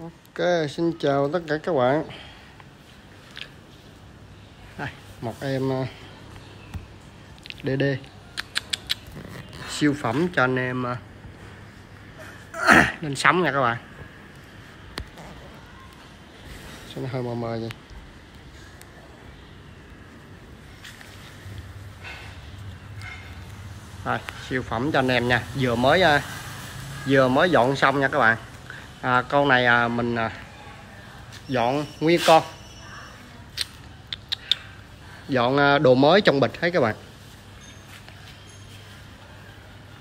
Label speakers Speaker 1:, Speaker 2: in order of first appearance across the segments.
Speaker 1: Ok, xin chào tất cả các bạn. Đây, Một em ờ, DD Siêu phẩm cho anh em ờ, lên sóng nha các bạn. Sao nó hơi mờ mờ vậy? Rồi, siêu phẩm cho anh em nha. Vừa mới ờ, vừa mới dọn xong nha các bạn à, con này à, mình à, dọn nguyên con. Dọn à, đồ mới trong bịch thấy các bạn.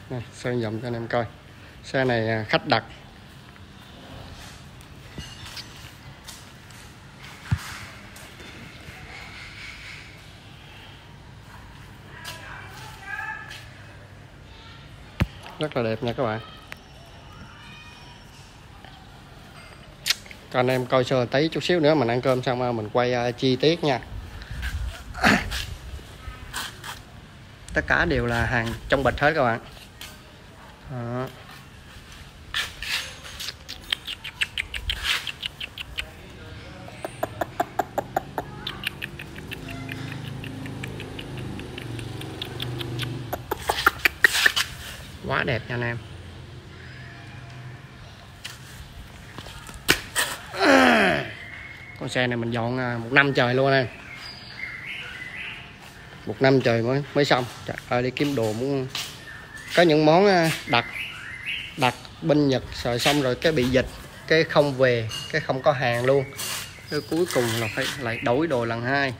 Speaker 1: Này, sơn dòng cho anh em coi. Xe này à, khách đặt. Rất là đẹp nha các bạn. Cho anh em coi sơ tí chút xíu nữa, mình ăn cơm xong à, mình quay à, chi tiết nha. Tất cả đều là hàng trong bịch hết các bạn. Đó. quá đẹp nha anh em. Con xe này mình dọn à, một năm trời luôn nè một năm trời mới mới xong. Trời ơi, đi kiếm đồ muốn có những món à, đặt đặt bên Nhật. Rồi xong rồi cái bị dịch, cái không về, cái không có hàng luôn. Cái cuối cùng là phải lại đổi đồ lần hai.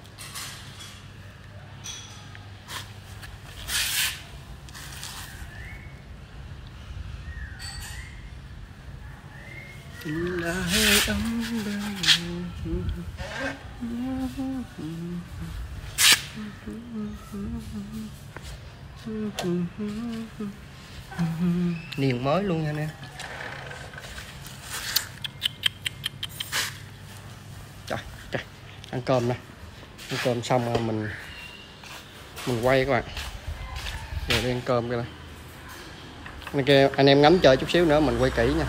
Speaker 1: Là hơi ấm niền mới luôn nha anh em. Trời trời, ăn cơm nè. Ăn cơm xong rồi mình mình quay các bạn. Rồi đi ăn cơm cái này anh em ngắm chơi chút xíu nữa, mình quay kỹ nha.